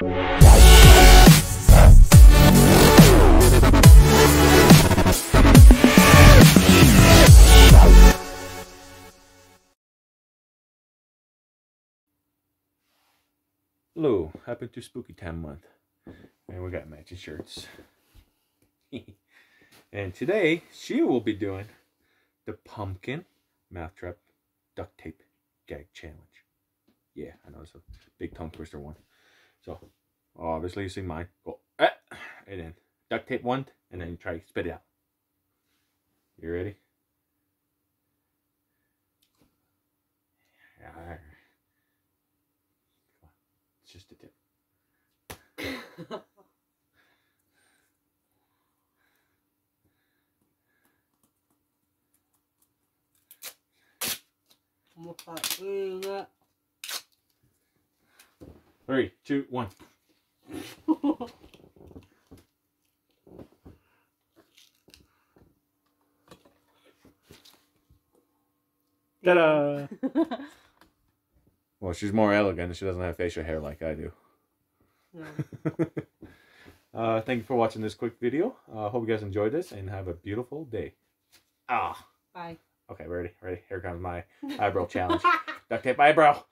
Hello, happy to Spooky Time month. And we got matching shirts. and today, she will be doing the pumpkin mouthtrap duct tape gag challenge. Yeah, I know it's a big tongue twister one. So, obviously you see mine. Go, ah, and then duct tape one, and then try to spit it out. You ready? Yeah. It's just a tip. Three, two, one. Ta-da! well, she's more elegant. She doesn't have facial hair like I do. No. uh, thank you for watching this quick video. Uh, hope you guys enjoyed this and have a beautiful day. Ah. Bye. Okay, ready, ready. Here comes my eyebrow challenge. Duct tape eyebrow.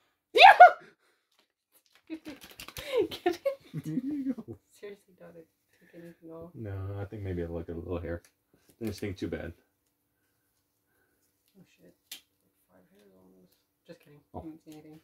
Get it? Seriously, don't take anything off. no, I think maybe I look at a little hair. Didn't stink too bad. Oh shit. Five hairs almost. Just kidding. Oh. I didn't see anything.